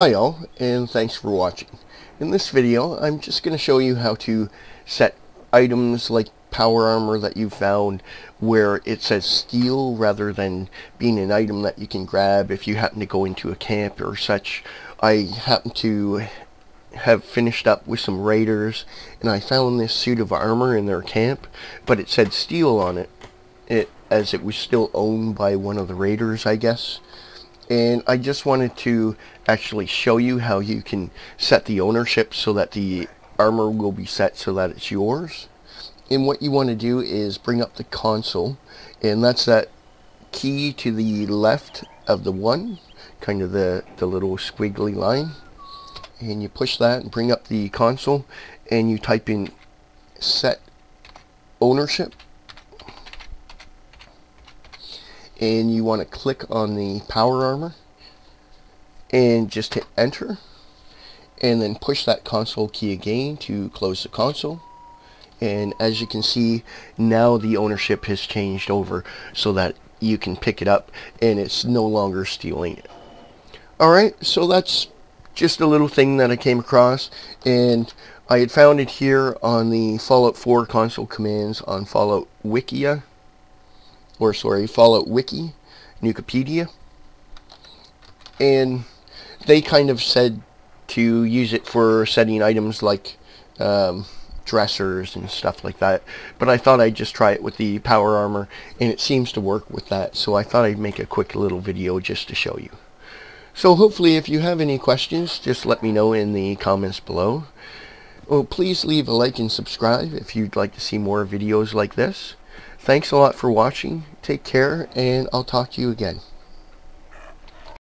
Hi all, and thanks for watching. In this video, I'm just going to show you how to set items like power armor that you found where it says steal rather than being an item that you can grab if you happen to go into a camp or such. I happen to have finished up with some raiders and I found this suit of armor in their camp, but it said steal on it, it as it was still owned by one of the raiders, I guess and I just wanted to actually show you how you can set the ownership so that the armor will be set so that it's yours. And what you want to do is bring up the console and that's that key to the left of the one kind of the the little squiggly line. And you push that and bring up the console and you type in set ownership and you want to click on the power armor and just hit enter and then push that console key again to close the console. And as you can see now the ownership has changed over so that you can pick it up and it's no longer stealing it. Alright so that's just a little thing that I came across and I had found it here on the Fallout 4 console commands on Fallout Wikia or sorry, Fallout Wiki, Nukapedia, and they kind of said to use it for setting items like um, dressers and stuff like that. But I thought I'd just try it with the power armor, and it seems to work with that. So I thought I'd make a quick little video just to show you. So hopefully if you have any questions, just let me know in the comments below. Well, please leave a like and subscribe if you'd like to see more videos like this. Thanks a lot for watching. Take care, and I'll talk to you again.